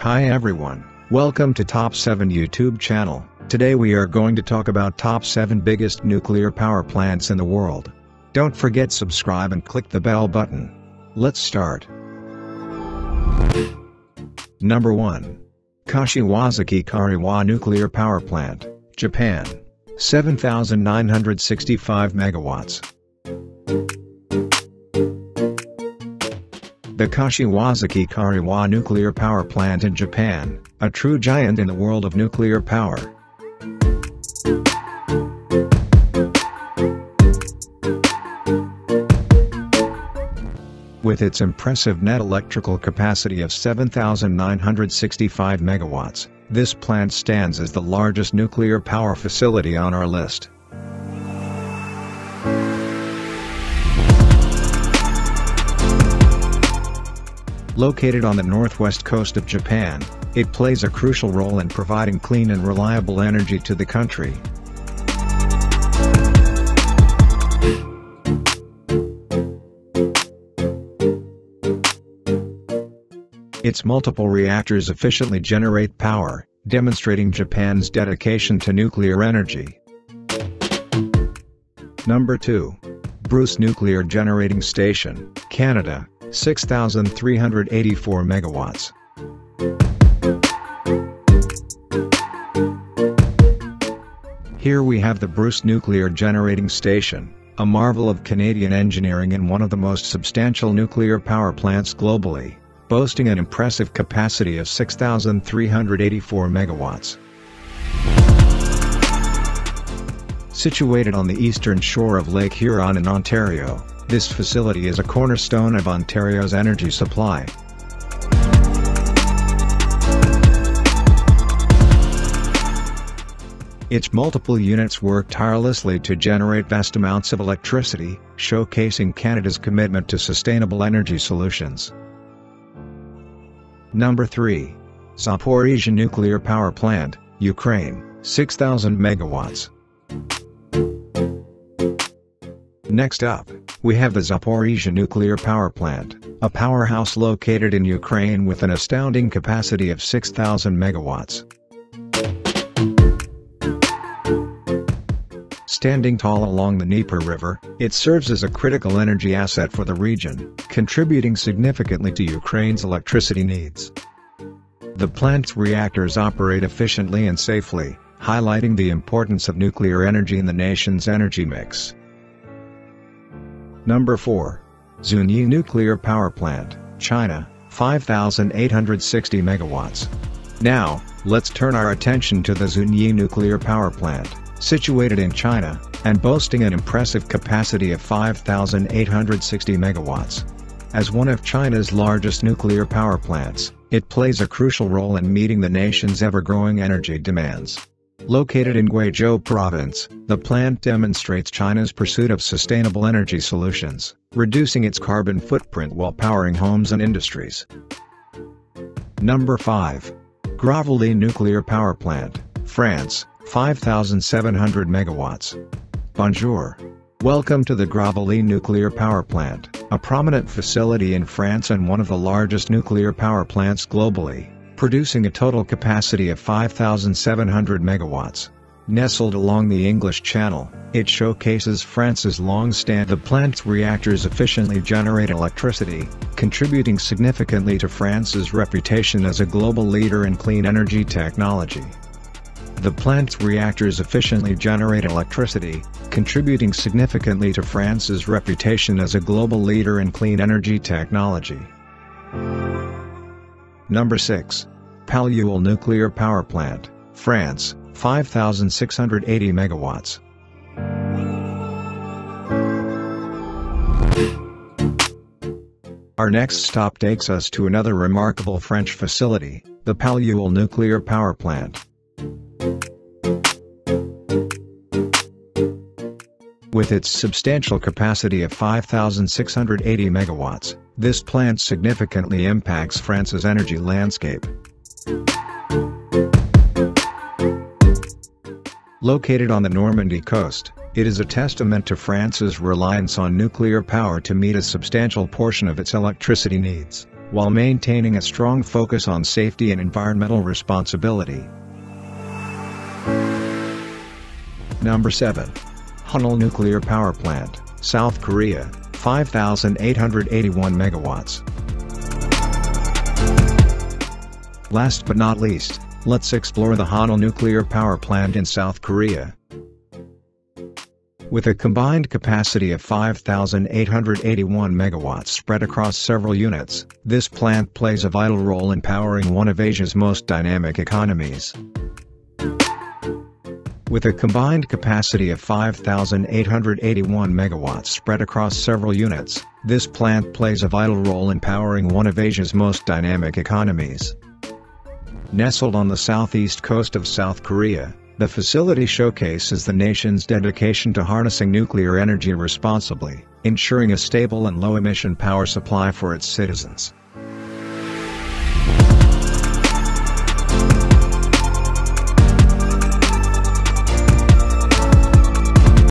Hi everyone, welcome to Top 7 YouTube channel. Today we are going to talk about top 7 biggest nuclear power plants in the world. Don't forget subscribe and click the bell button. Let's start. Number 1. Kashiwazaki Kariwa Nuclear Power Plant, Japan. 7,965 megawatts. The Kashiwazaki Kariwa nuclear power plant in Japan, a true giant in the world of nuclear power. With its impressive net electrical capacity of 7,965 megawatts, this plant stands as the largest nuclear power facility on our list. Located on the northwest coast of Japan, it plays a crucial role in providing clean and reliable energy to the country. Its multiple reactors efficiently generate power, demonstrating Japan's dedication to nuclear energy. Number 2. Bruce Nuclear Generating Station, Canada, 6,384 megawatts. Here we have the Bruce Nuclear Generating Station, a marvel of Canadian engineering and one of the most substantial nuclear power plants globally, boasting an impressive capacity of 6,384 megawatts. Situated on the eastern shore of Lake Huron in Ontario, this facility is a cornerstone of Ontario's energy supply. Its multiple units work tirelessly to generate vast amounts of electricity, showcasing Canada's commitment to sustainable energy solutions. Number 3. Zaporizhzhia Nuclear Power Plant, Ukraine, 6,000 megawatts. Next up, we have the Zaporizhzhia nuclear power plant, a powerhouse located in Ukraine with an astounding capacity of 6,000 megawatts. Standing tall along the Dnieper River, it serves as a critical energy asset for the region, contributing significantly to Ukraine's electricity needs. The plant's reactors operate efficiently and safely, highlighting the importance of nuclear energy in the nation's energy mix. Number 4. Zunyi Nuclear Power Plant, China, 5,860 megawatts. Now, let's turn our attention to the Zunyi Nuclear Power Plant, situated in China, and boasting an impressive capacity of 5,860 megawatts. As one of China's largest nuclear power plants, it plays a crucial role in meeting the nation's ever-growing energy demands. Located in Guizhou province, the plant demonstrates China's pursuit of sustainable energy solutions, reducing its carbon footprint while powering homes and industries. Number 5. Gravelines Nuclear Power Plant, France, 5,700 megawatts. Bonjour. Welcome to the Gravelines Nuclear Power Plant, a prominent facility in France and one of the largest nuclear power plants globally producing a total capacity of 5,700 megawatts. Nestled along the English Channel, it showcases France's long-stand the plant's reactors efficiently generate electricity, contributing significantly to France's reputation as a global leader in clean energy technology. The plant's reactors efficiently generate electricity, contributing significantly to France's reputation as a global leader in clean energy technology. Number 6. Paluel Nuclear Power Plant, France, 5,680 megawatts. Our next stop takes us to another remarkable French facility, the Paluel Nuclear Power Plant. With its substantial capacity of 5,680 megawatts, this plant significantly impacts France's energy landscape. Located on the Normandy coast, it is a testament to France's reliance on nuclear power to meet a substantial portion of its electricity needs. while maintaining a strong focus on safety and environmental responsibility. Number 7. Hanul Nuclear Power Plant, South Korea, 5,881 megawatts. Last but not least, let's explore the Hanul Nuclear Power Plant in South Korea. With a combined capacity of 5,881 megawatts spread across several units, this plant plays a vital role in powering one of Asia's most dynamic economies. With a combined capacity of 5,881 megawatts spread across several units, this plant plays a vital role in powering one of Asia's most dynamic economies. Nestled on the southeast coast of South Korea, the facility showcases the nation's dedication to harnessing nuclear energy responsibly, ensuring a stable and low-emission power supply for its citizens.